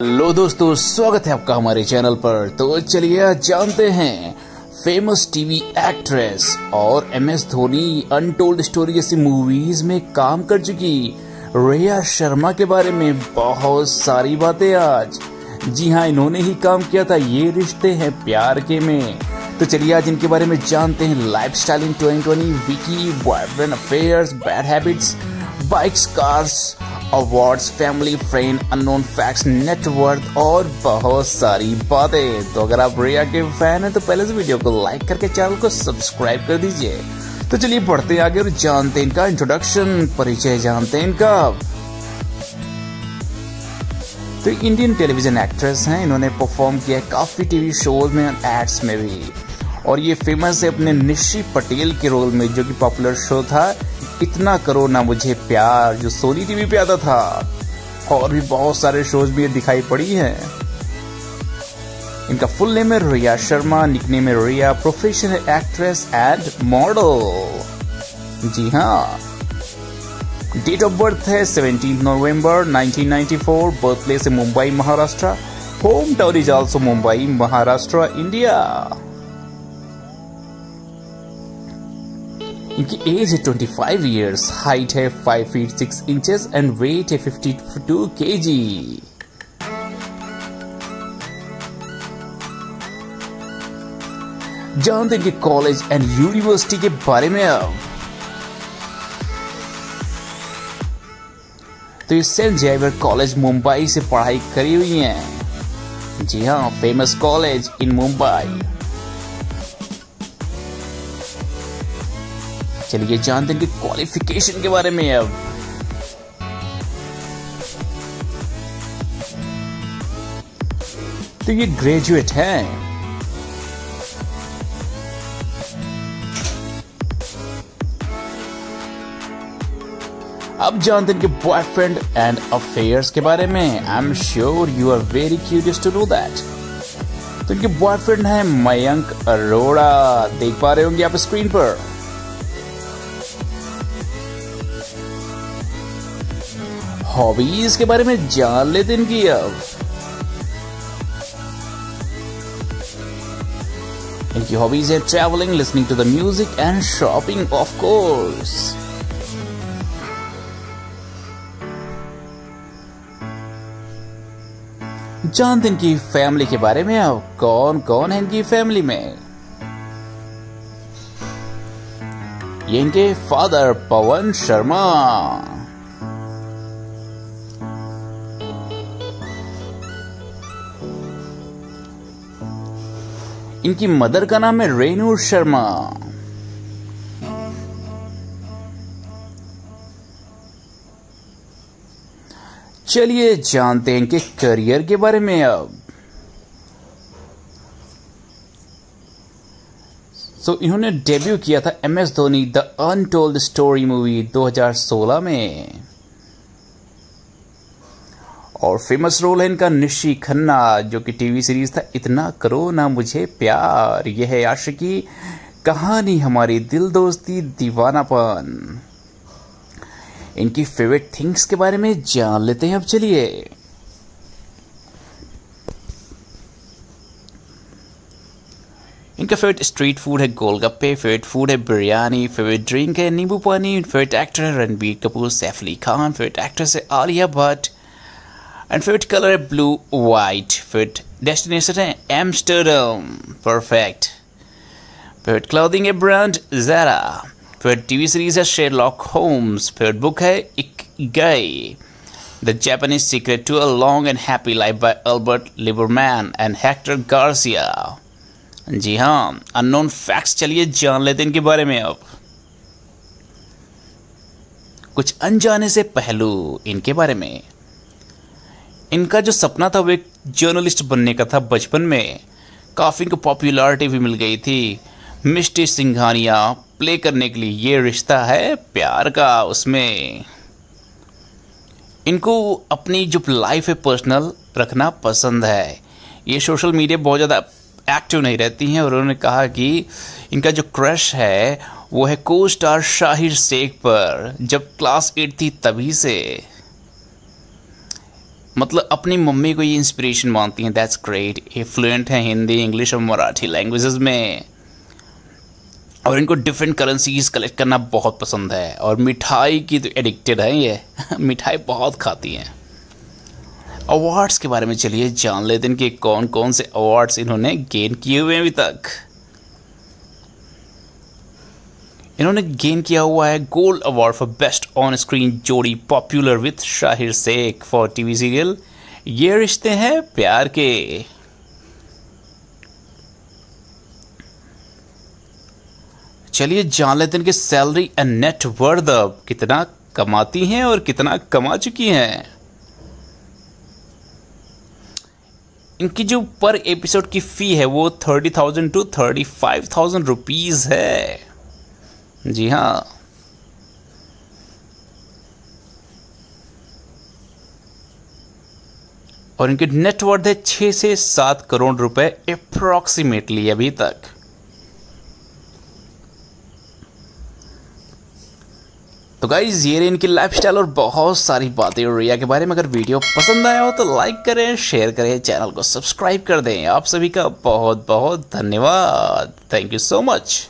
Hello दोस्तों, स्वागत है आपका हमारे चैनल पर। तो चलिए जानते हैं फ़ेमस टीवी एक्ट्रेस और M S Dhoni untold story जैसी मूवीज़ में काम कर चुकी रेया शर्मा के बारे में बहुत सारी बातें आज। जी हाँ इन्होंने ही काम किया था ये रिश्ते हैं प्यार के में। तो चलिए आज इनके बारे में जानते हैं lifestyle in twenty wiki boyfriend affairs bad habits bikes cars awards family friend unknown facts network और बहुत सारी बातें। तो अगर आप रिया के फ़ैन हैं तो पहले से वीडियो को लाइक करके चैनल को सब्सक्राइब कर दीजिए। तो चलिए पढ़ते आगे और जानते हैं इनका इंट्रोडक्शन परिचय जानते हैं इनका। तो इंडियन टेलीविज़न एक्ट्रेस हैं, इन्होंने परफॉर्म किया काफ़ी टीवी शोज़ में एड्स में भी। और ये फ़ेमस है अपने निशी पटेल के रोल में, जो कि पॉपुलर शो था। इतना करो ना मुझे प्यार, जो सोनी टीवी पे आता था। और भी बहुत सारे शोज़ भी दिखाई पड़ी हैं। इनका फुल नेम है रिया शर्मा निकनेम है Riya professional actress and model जी हाँ। डेट ऑफ़ बर्थ है 17 नवंबर 1994 बर्थ प्लेस है Mumbai, Maharashtra. Home town is also Mumbai Maharashtra India इनकी एज है 25 इयर्स हाइट है 5 फीट 6 इंचेस एंड वेट है 52 केजी जानते इनके कॉलेज एंड यूनिवर्सिटी के बारे में अब तो ये सेंट जेवियर कॉलेज मुंबई से पढ़ाई करी हुई हैं। जी हाँ फ़ेमस कॉलेज इन मुंबई चलिए जानते हैं कि क्वालिफिकेशन के बारे में अब। तो ये ग्रेजुएट हैं। अब जानते हैं कि बॉयफ्रेंड एंड अफेयर्स के बारे में। I am sure you are very curious to know that तो इनके बॉयफ्रेंड है मयंक अरोड़ा। देख पा रहे होंगे आप स्क्रीन पर। हॉबीज के बारे में जान लेते इनकी अब। इनकी हॉबीज है travelling listening to the music and shopping of course जानते इनकी फैमिली के बारे में अब। कौन कौन है इनकी फैमिली में? ये इनके फादर पवन शर्मा। इनकी मदर का नाम है रेणु शर्मा। चलिए जानते हैं इनके करियर के बारे में अब। सो so, इन्होंने डेब्यू किया था M S Dhoni the untold story movie 2016 में। और फ़ेमस रोल है इनका निशी खन्ना, जो कि टीवी सीरीज़ था। इतना करो ना मुझे प्यार। यह है आशिकी। कहानी हमारी दिल दोस्ती दीवानापन। इनकी फेवरेट थिंग्स के बारे में जान लेते हैं। अब चलिए। इनका फेवरेट स्ट्रीट फ़ूड है गोलगप्पे फेवरेट फ़ूड है बिरयानी फेवरेट ड्रिंक है नींबू पानी फेवरेट एक्टर है रणबीर कपूर, सैफ अली खान फेवरेट एक्ट्रेस है Alia Bhatt. And favourite colour है ब्लू वाइट फेवरेट डेस्टिनेशन है एम्स्टरडम परफेक्ट फेवरेट क्लॉथिंग है brand Zara favourite TV series है शेरलॉक होम्स फेवरेट बुक है Ikigai the Japanese secret to a long and happy life by Albert Liebermann and Hector Garcia जी हाँ unknown facts चलिए जान लेते हैं इनके बारे में अब। कुछ अनजाने से पहलू इनके बारे में। इनका जो सपना था वो एक जर्नलिस्ट बनने का था बचपन में। काफ़ी इनको पॉपुलैरिटी भी मिल गई थी। मिस्टी सिंघानिया प्ले करने के लिए ये रिश्ता है प्यार का उसमें। इनको अपनी जो लाइफ है पर्सनल रखना पसंद है। ये सोशल मीडिया बहुत ज़्यादा एक्टिव नहीं रहती हैं और उन्होंने कहा कि इनका जो क्रश है, वो है को स्टार शाहिर शेख पर। जब क्लास एट थी तभी से। मतलब अपनी मम्मी को ये इंस्पिरेशन मानती हैं दैट्स ग्रेट ये फ्लुएंट हैं हिंदी इंग्लिश और मराठी लैंग्वेजेस में। और इनको डिफरेंट करेंसीज कलेक्ट करना बहुत पसंद है। और मिठाई की तो एडिक्टेड है ये। मिठाई बहुत खाती हैं। अवार्ड्स के बारे में चलिए, जान लेते हैं कि कौन कौन से अवार्ड्स इन्होंने गेन किए हुए हैं अभी तक। इन्होंने गेन किया हुआ है gold award for best on screen जोड़ी popular with Shahir Sheikh for TV serial Yeh Rishtey Hain प्यार के। चलिए जान लेते हैं कि सैलरी एंड नेट वर्थ कितना कमाती हैं और कितना कमा चुकी हैं। इनकी जो पर एपिसोड की फ़ी है वो thirty thousand to thirty five thousand rupees है। जी हाँ। और इनकी नेटवर्थ है छह से सात करोड़ रुपए अप्रोक्सीमेटली अभी तक। तो गाइज़ ये रही इनकी लाइफस्टाइल और बहुत सारी बातें रिया के बारे में। अगर वीडियो पसंद आया हो तो लाइक करें शेयर करें चैनल को सब्सक्राइब कर दें। आप सभी का बहुत बहुत धन्यवाद। Thank you so much